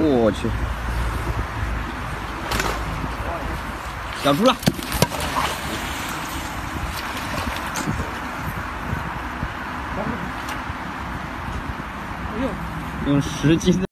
我去。咬住了。用十斤的